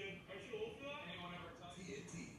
Anyone ever tell you? TNT.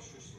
Officer